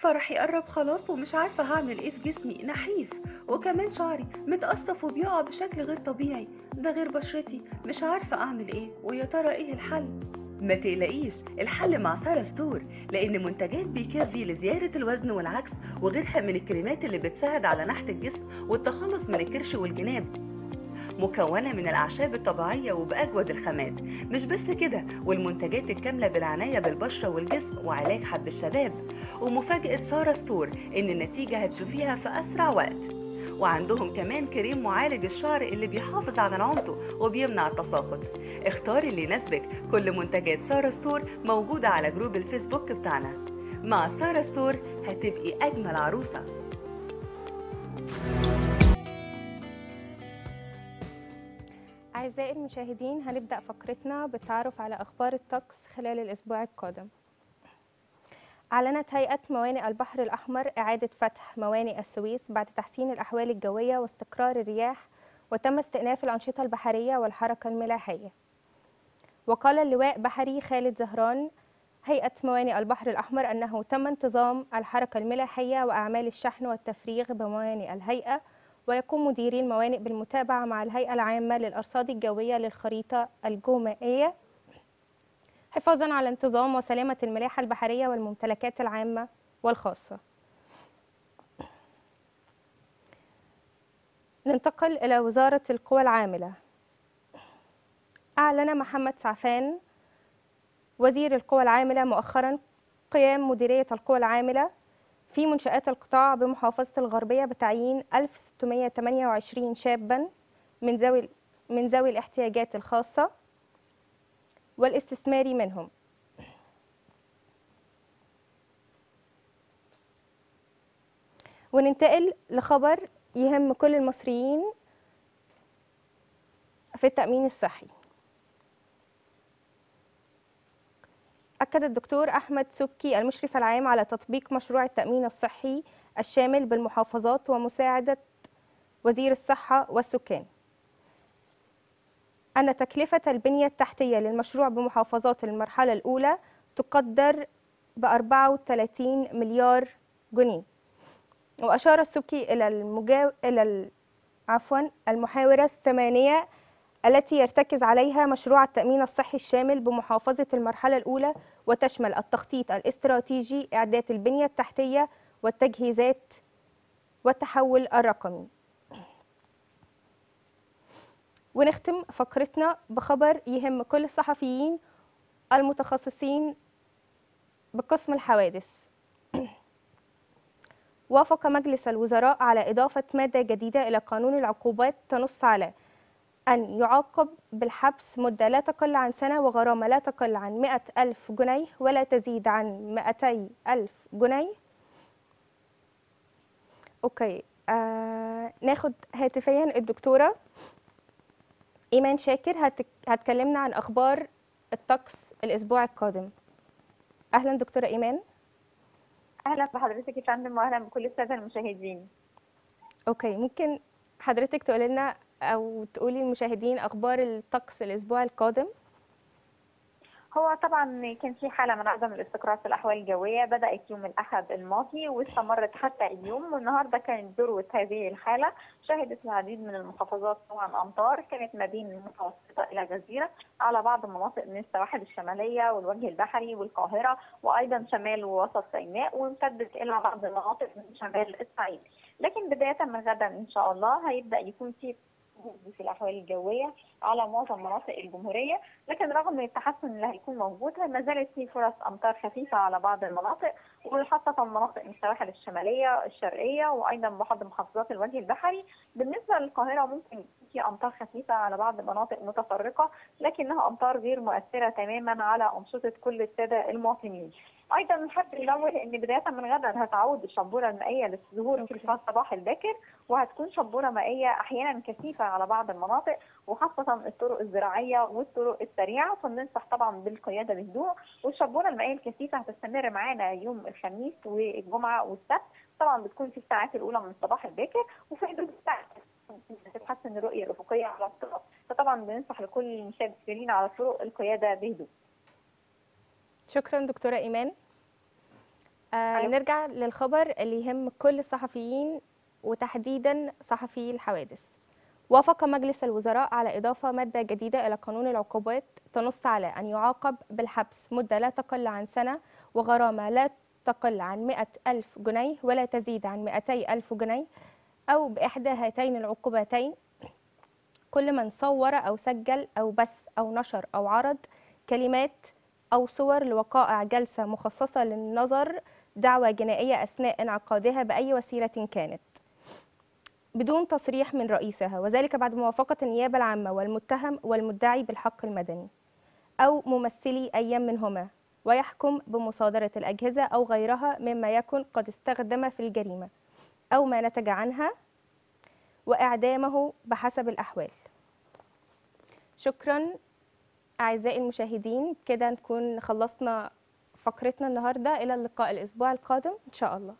فرحي قرب خلاص ومش عارفة هعمل إيه في جسمي. نحيف. وكمان شعري متقصف وبيقع بشكل غير طبيعي. ده غير بشرتي. مش عارفة أعمل إيه. ويا ترى إيه الحل؟ ما تقلقيش. الحل مع سارة ستور. لأن منتجات بيكافي لزيادة الوزن والعكس وغيرها من الكريمات اللي بتساعد على نحت الجسم والتخلص من الكرش والجناب. مكونة من الأعشاب الطبيعية وبأجود الخامات. مش بس كده والمنتجات الكاملة بالعناية بالبشرة والجسم وعلاج حب الشباب. ومفاجأة سارة ستور إن النتيجة هتشوفيها في أسرع وقت. وعندهم كمان كريم معالج الشعر اللي بيحافظ على نعومته وبيمنع التساقط. اختاري اللي يناسبك كل منتجات سارة ستور موجودة على جروب الفيسبوك بتاعنا. مع سارة ستور هتبقي أجمل عروسة. أعزائي المشاهدين هنبدأ فقرتنا بالتعرف على أخبار الطقس خلال الأسبوع القادم. أعلنت هيئة موانئ البحر الأحمر إعادة فتح موانئ السويس بعد تحسين الأحوال الجوية واستقرار الرياح وتم استئناف الأنشطة البحرية والحركة الملاحية. وقال اللواء بحري خالد زهران هيئة موانئ البحر الأحمر أنه تم انتظام الحركة الملاحية وأعمال الشحن والتفريغ بموانئ الهيئة ويقوم مديري الموانئ بالمتابعة مع الهيئة العامة للأرصاد الجوية للخريطة الجومائية حفاظا على انتظام وسلامة الملاحة البحرية والممتلكات العامة والخاصة. ننتقل إلى وزارة القوى العاملة. أعلن محمد سعفان وزير القوى العاملة مؤخرا قيام مديرية القوى العاملة في منشآت القطاع بمحافظة الغربية بتعيين 1628 شابا من ذوي من ذوي الاحتياجات الخاصة والاستثماري منهم. وننتقل لخبر يهم كل المصريين في التأمين الصحي. أكد الدكتور أحمد سبكي المشرف العام على تطبيق مشروع التأمين الصحي الشامل بالمحافظات ومساعدة وزير الصحة والسكان أن تكلفة البنية التحتية للمشروع بمحافظات المرحلة الأولى تقدر ب 34 مليار جنيه وأشار السبكي إلى المجاو... إلى. عفوا المحاورة الثمانية التي يرتكز عليها مشروع التأمين الصحي الشامل بمحافظة المرحلة الأولى وتشمل التخطيط الاستراتيجي إعداد البنية التحتية والتجهيزات والتحول الرقمي. ونختم فقرتنا بخبر يهم كل الصحفيين المتخصصين بقسم الحوادث. وافق مجلس الوزراء على إضافة مادة جديدة إلى قانون العقوبات تنص على أن يعاقب بالحبس مدة لا تقل عن سنة وغرامة لا تقل عن مئة ألف جنيه ولا تزيد عن مئتي ألف جنيه. OK آه ناخد هاتفيا الدكتورة. إيمان شاكر هتك... هتكلمنا عن أخبار الطقس الأسبوع القادم. أهلا دكتورة إيمان. أهلا بحضرتك يا فندم واهلا بكل السادة المشاهدين. OK ممكن حضرتك تقولي لنا أو تقولي للمشاهدين أخبار الطقس الأسبوع القادم؟ هو طبعا كان في حالة من عدم الاستقرار في الأحوال الجوية. بدأت يوم الأحد الماضي واستمرت حتى اليوم. والنهاردة كانت ذروة هذه الحالة. شهدت العديد من المحافظات طبعا أمطار. كانت ما بين المتوسطه إلى جزيرة على بعض المناطق من السواحل الشمالية والوجه البحري والقاهرة وأيضا شمال ووسط سيناء وامتدت إلى بعض المناطق من شمال الصعيد لكن بداية من غدا إن شاء الله هيبدأ يكون في في الأحوال الجوية على معظم مناطق الجمهورية لكن رغم التحسن اللي هيكون موجود ما زالت في فرص أمطار خفيفة على بعض المناطق وخاصة مناطق من السواحل الشمالية الشرقية وأيضا بعض محافظات الوجه البحري. بالنسبة للقاهرة ممكن في أمطار خفيفة على بعض المناطق متفرقة لكنها أمطار غير مؤثرة تماما على أنشطة كل السادة المواطنين. أيضا نحب ننوه إن بداية من غدا هتعود الشبورة المائية للظهور في الصباح الباكر وهتكون شبورة مائية أحيانا كثيفة على بعض المناطق وخاصة الطرق الزراعية والطرق السريعة فبننصح طبعا بالقيادة بهدوء والشبورة المائية الكثيفة هتستمر معانا يوم الخميس والجمعة والسبت. طبعا بتكون في الساعات الأولى من الصباح الباكر وفي حدود الساعة تتحسن الرؤية الأفقية على الطرق فطبعا بننصح لكل المسافرين على الطرق القيادة بهدوء. شكرا دكتورة إيمان. آه. نرجع للخبر اللي يهم كل الصحفيين وتحديدا صحفي الحوادث. وافق مجلس الوزراء على إضافة مادة جديدة إلى قانون العقوبات تنص على أن يعاقب بالحبس مدة لا تقل عن سنة وغرامة لا تقل عن 100 ألف جنيه ولا تزيد عن 200 ألف جنيه. أو بإحدى هاتين العقوبتين كل من صور أو سجل أو بث أو نشر أو عرض كلمات أو صور لوقائع جلسة مخصصة للنظر دعوى جنائية أثناء انعقادها بأي وسيلة كانت. بدون تصريح من رئيسها وذلك بعد موافقة النيابة العامة والمتهم والمدعي بالحق المدني أو ممثلي أي منهما ويحكم بمصادرة الأجهزة أو غيرها مما يكن قد استخدم في الجريمة. أو ما نتج عنها وإعدامه بحسب الأحوال. شكرا أعزائي المشاهدين كده نكون خلصنا فقرتنا النهاردة. إلى اللقاء الأسبوع القادم. إن شاء الله.